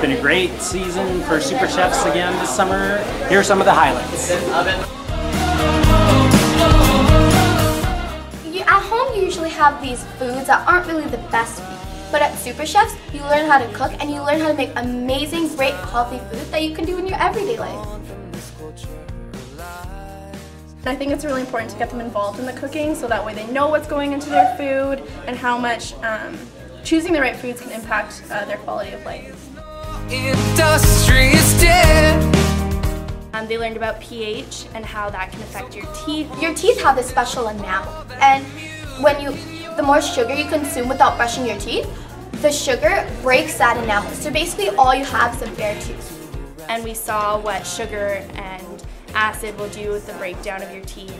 been a great season for Super Chefs again this summer. Here are some of the highlights. You, at home, you usually have these foods that aren't really the best but at Super Chefs, you learn how to cook and you learn how to make amazing, great, healthy food that you can do in your everyday life. I think it's really important to get them involved in the cooking so that way they know what's going into their food and how much um, choosing the right foods can impact uh, their quality of life. Industry is dead. Um, they learned about pH and how that can affect your teeth. Your teeth have this special enamel and when you the more sugar you consume without brushing your teeth, the sugar breaks that enamel. So basically all you have is a bare tooth. And we saw what sugar and acid will do with the breakdown of your teeth.